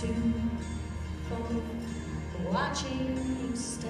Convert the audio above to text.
two, four, watching you stay.